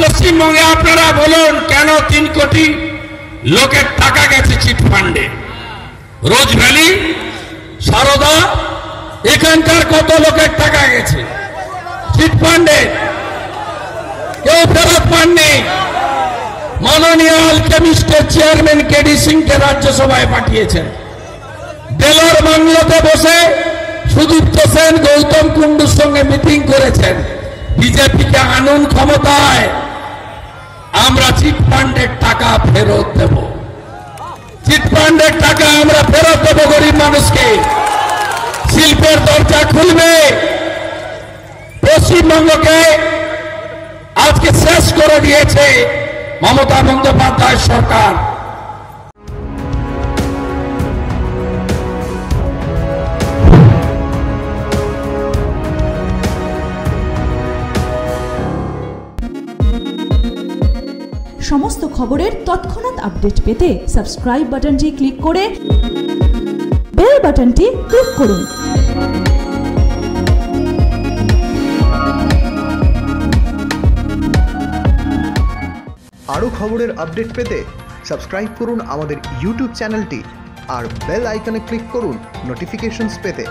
পশ্চিমবঙ্গে আপনারা বলুন কেন তিন কোটি লোকের টাকা গেছে চিট ফান্ডে? রোজ ভ্যালি, সারদা, এখানকার কত লোকের টাকা গেছে? চিট ফান্ডে? কেউ ফেরত পাননি? মাননীয় আলকেমিস্টের চেয়ারম্যান কেডি সিংকে রাজ্যসভায় পাঠিয়েছেন। বেলোর বাংলোতে বসে সুদীপ্ত সেন, গৌতম করেছেন বিজেপিকে আনুন ক্ষমতায়, আমরা চিট ফান্ডের টাকা ফেরত দেব। চিট ফান্ডের টাকা আমরা ফেরত দেবো গরিব মানুষকে। শিল্পের দরজা খুলবে। পশ্চিমবঙ্গকে আজকে শেষ করে দিয়েছে মমতা বন্দ্যোপাধ্যায় সরকার। সমস্ত খবরের তৎক্ষণাৎ আপডেট পেতে সাবস্ক্রাইব বাটনটি ক্লিক করে বেল বাটনটি ক্লিক করুন। আরও খবরের আপডেট পেতে সাবস্ক্রাইব করুন আমাদের ইউটিউব চ্যানেলটি আর বেল আইকনে ক্লিক করুন নোটিফিকেশনস পেতে।